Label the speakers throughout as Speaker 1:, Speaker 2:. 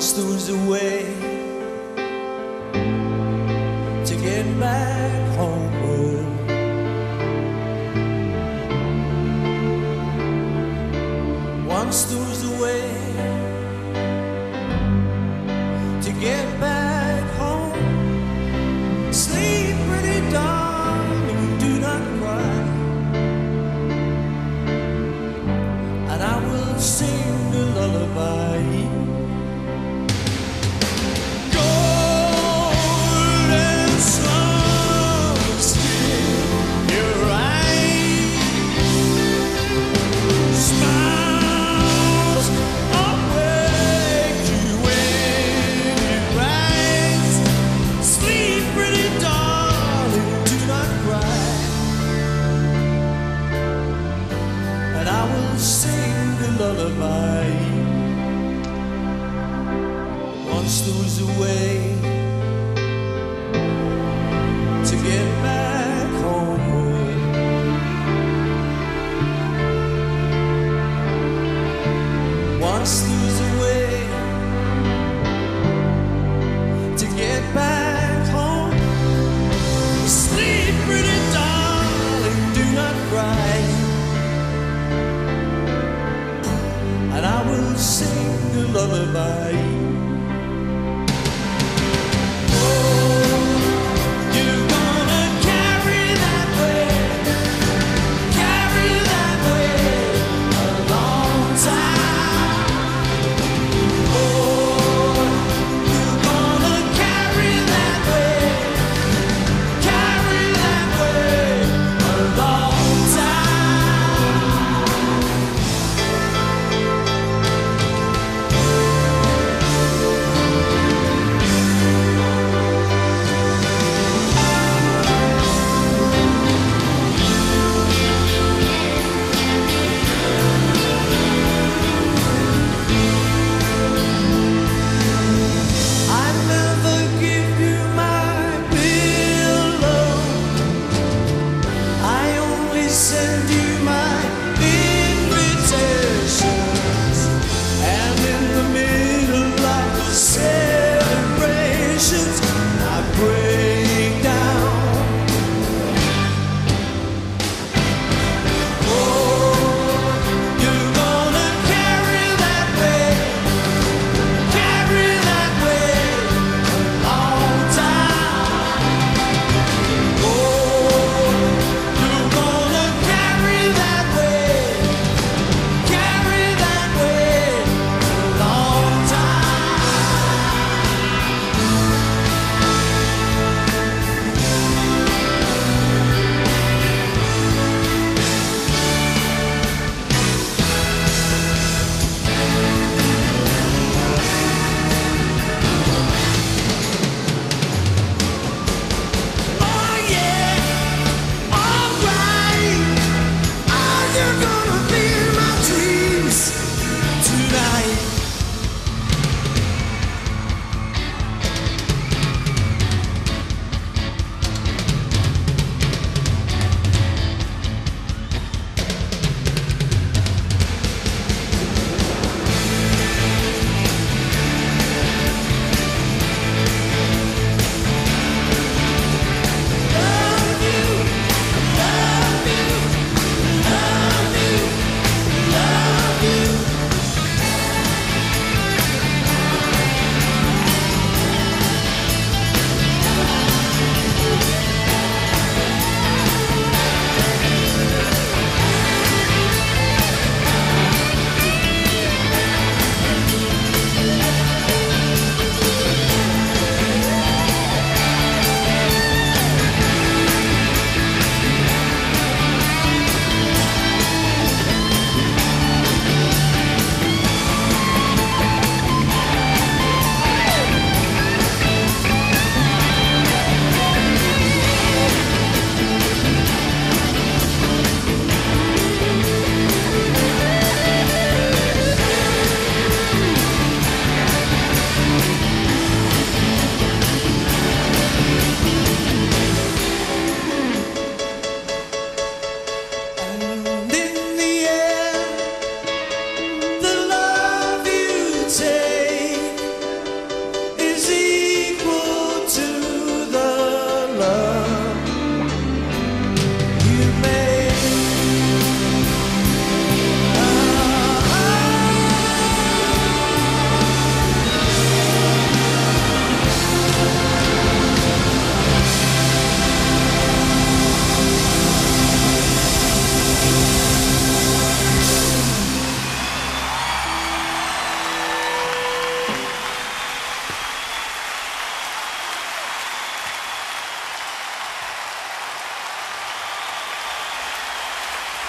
Speaker 1: stones away. will sing a lullaby. Once there was a way to get back. alive.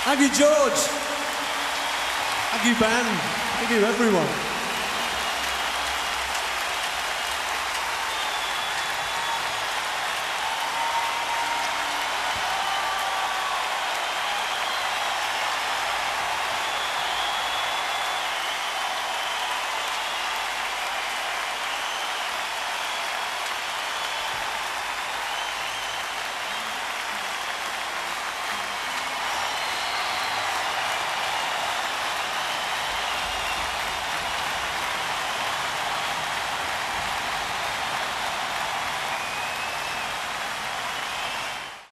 Speaker 1: Thank you, George. Thank you, Ben. Thank you, everyone.